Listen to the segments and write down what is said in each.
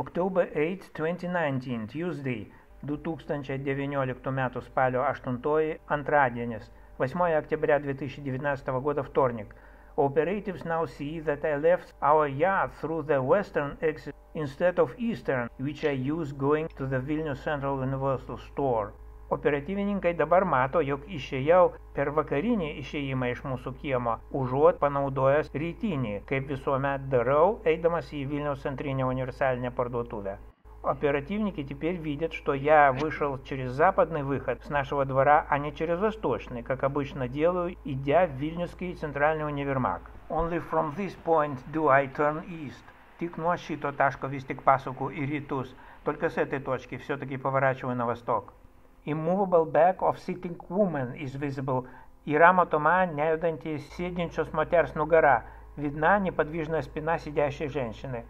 October 8, 2019, Tuesday, 2019 м. спалio 8 антрадienis, 8 октября 2019 года вторник. Operatives now see that I left our yard through the western exit instead of eastern, which I use going to the Vilnius Central Universal Store. Operatyvininkai dabar mato, jog išėjau per vakarinį išėjimą iš mūsų kiemo, užuot panaudojęs rytinį, kaip visuomet darau, eidamas į Vilniaus centrinę универсальную парduotuvę. Оперативники теперь видят, что я вышел через западный выход с нашего двора, а не через восточный, как обычно делаю, идя в Вильнюсский центральный универмаг. Only from this point do I turn east. Tik nuo šito taško vis tik pasuku į rytus, только с этой точки все-таки поворачиваю на восток. Immovable back of sitting woman is visible. Yra matoma неjudanti sėdinčios moters nugara. Видна неподвижная спина сидящей женщины.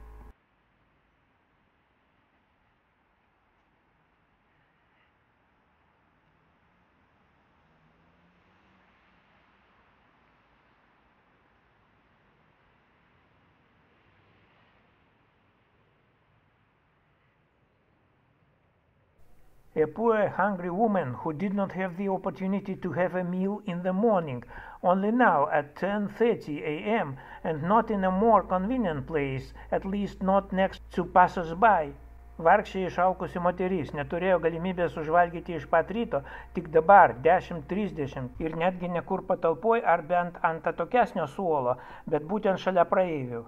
A poor hungry woman who did not have the opportunity to have a meal in the morning, only now at 10.30 a.m. and not in a more convenient place, at least not next to passers-by. Vargšė išalkusi moteris neturėjo galimybės užvalgyti iš pat ryto, tik dabar 10.30 ir netgi nekur patalpoj ar bent ant atokesnio suolo, bet būtent šalia praeivių.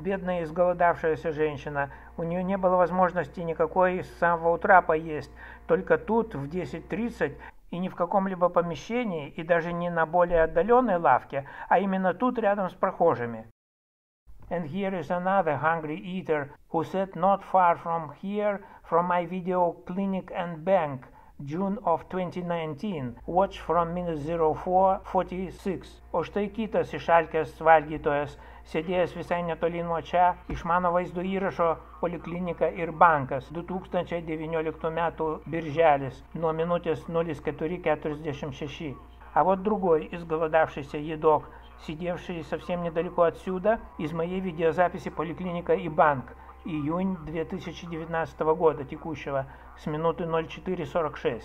Бедная изголодавшаяся женщина, у нее не было возможности никакой с самого утра поесть, только тут в 10.30 и не в каком-либо помещении, и даже не на более отдаленной лавке, а именно тут рядом с прохожими. And here is another hungry eater who sat not far from here from my video clinic and bank, June of 2019, watch from minus 0446. O štai kitas išalkęs valgytojas – sėdėjęs visai netoli nuo čia, iš mano vaizdo įrašo Poliklinika ir bankas 2019 м. Биржалис, но минутės 04.46. А вот другой изголодавшийся едок, сидевший совсем недалеко отсюда, из моей видеозаписи «Поликлиника и банк», июнь 2019 года текущего, с минуты 04.46.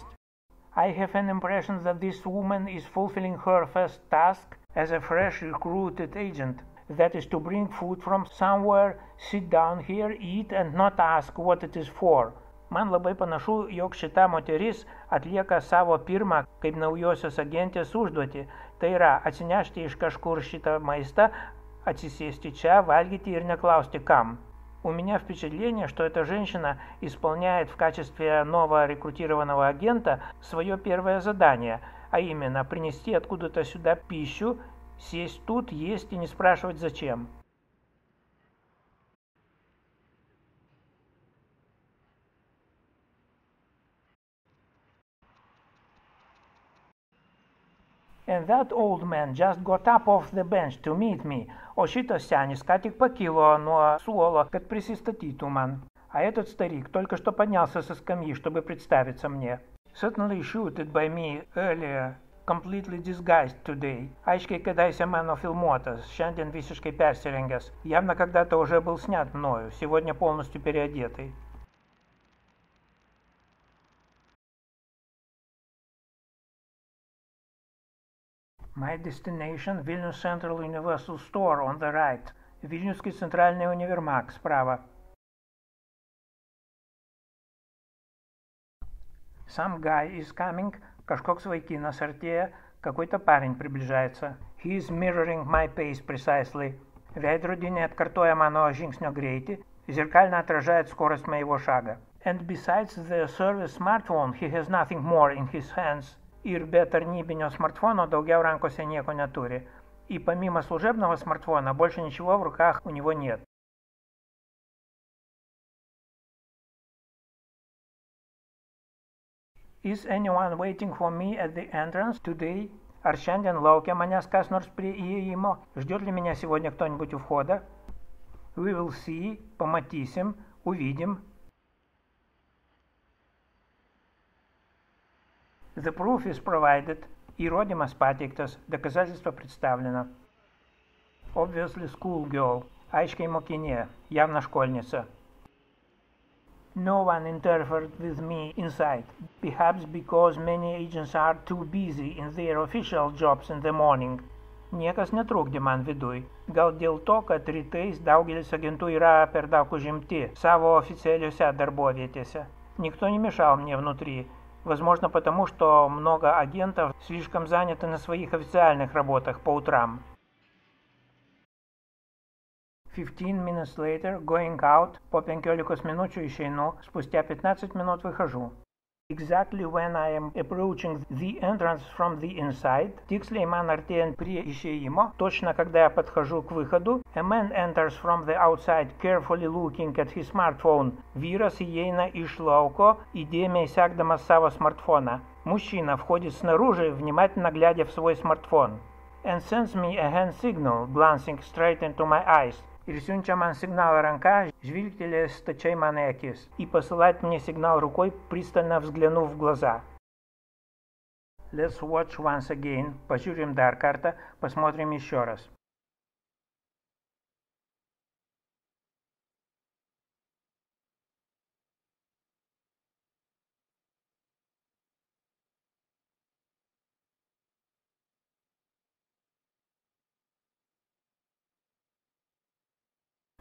I have an impression that this woman is fulfilling her first task as a fresh recruited agent that is to bring food from somewhere, sit down here, eat and not ask what it is for. Man labai panašu, jog šita moteris atlieka savo pirmą kaip naujosios agentės užduotį. Tai yra atsinešti iš kažkur šitą maistą, atsisėsti čia, valgyti ir неклаусти кам. У меня впечатление, что эта женщина исполняет в качестве нового рекрутированного агента свое первое задание, а именно принести откуда-то сюда пищу Сесть тут, есть и не спрашивать зачем. And that old man just got up off the bench to meet me. Šitas senis ką tik pakilo nuo suolo, kad prisistatytų man. А этот старик только что поднялся со скамьи, чтобы представиться мне. Certainly shooted by me earlier completely disguised today. Aiškiai кadaise mano фильмотас, šiandien visiškai persirengęs. Явно когда-то уже был снят мною, сегодня полностью переодетый. My destination – Vilnius Central Universal Store on the right. Вильнюсский центральный универмаг справа. Some guy is coming Kažkoks vaikinas artėja, какой-то парень приближается. He is mirroring my pace precisely. Veidrodinė atkartoja mano žingsnio greitį, зеркально отражает скорость моего шага. And besides the service smartphone, he has nothing more in his hands. Ir be tarnybinio смартфона daugiau rankose nieko neturi. И помимо служебного смартфона больше ничего в руках у него нет. Is anyone waiting for me at the entrance today? Ar šiandien laukia manęs kas nors prie įėjimo? Ждет ли меня сегодня кто-нибудь у входа? We will see, поматисим, увидим. The proof is provided. Įrodymas pateiktas, доказательство представлено. Obviously school girl. Aiškiai mokinė, явно школьница. No one interfered with me inside, perhaps because many agents are too busy in their official jobs in the morning. Niekas netrukdė man viduj. Gal dėl to, kad rytais daugelis agentų yra per daug užimti savo официальиуся дарбовиетесе. Никто не мешал мне внутри. Возможно, потому что много агентов слишком заняты на своих официальных работах по утрам. 15 minutes later, going out, по 15 minučių išeinu, спустя 15 минут выхожу. Exactly when I am approaching the entrance from the inside, tiksliai man artėjant prie išėjimo, точно когда я подхожу к выходу, a man enters from the outside carefully looking at his smartphone. Vyras įeina iš lauko, įdėmiai sekdamas savo смартфона. Мужчина входит снаружи, внимательно глядя в свой смартфон. And sends me a hand signal, glancing straight into my eyes. ir siunčia man signalą ranка, žvilgtelėjęs stačiai man į akis. И посылает мне сигнал рукой, пристально взглянув в глаза. Let's watch once again. Пожурим дар карта, посмотрим еще раз.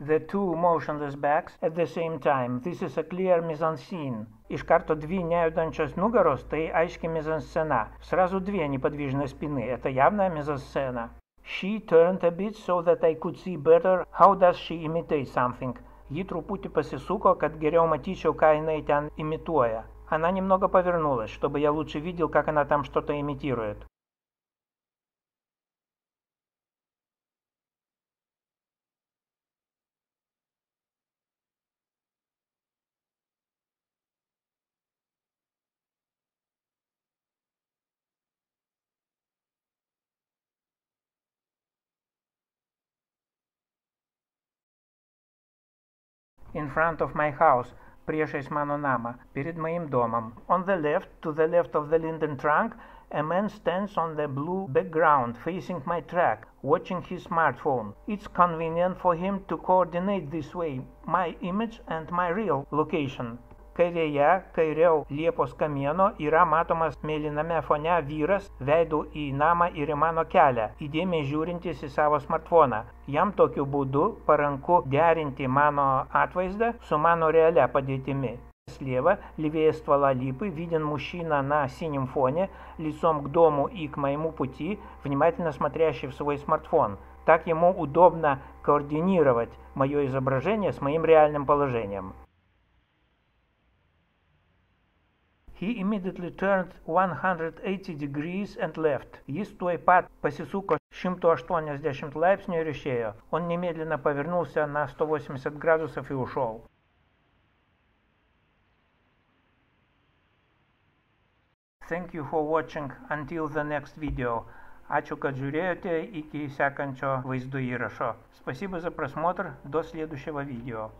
The two motionless backs at the same time. This is a clear mise-en-scene. Iš karto две неjudančios nugaros – tai aiški мизансцена. Сразу две неподвижные спины – это явная мизансцена. She turned a bit so that I could see better how does she imitate something. Ji truputį pasisuko, kad geriau matyčiau, ką jinai ten имитуoja. Она немного повернулась, чтобы я лучше видел, как она там что-то имитирует. in front of my house, priešais mano namą, перед моим домом. On the left, to the left of the linden trunk, a man stands on the blue background facing my track, watching his smartphone. It's convenient for him to coordinate this way my image and my real location. Kairėje, kairiau Liepos kamieno yra matomas mėlyname fone vyras veidų į namą ir į mano kelią, įdėmiai žiūrintis į savo smartfoną. Jam tokiu būdu paranku derinti mano atvaizdą su mano realia padėtimi. Слева, левее ствола липы, виден мужчина на синем фоне, лицом к дому и к моему пути, внимательно смотрящий в свой смартфон. Так ему удобно координировать мое изображение с моим реальным положением. He immediately turned 180 degrees and left. Jis tuoj pat pasisuko 180 laipsnių ir išėjo. Он немедленно повернулся на 180 градусов и ушел. Thank you for watching until the next video. Ačiū, kad žiūrėjote iki sekančio vaizdo įrašo. Спасибо за просмотр. До следующего видео.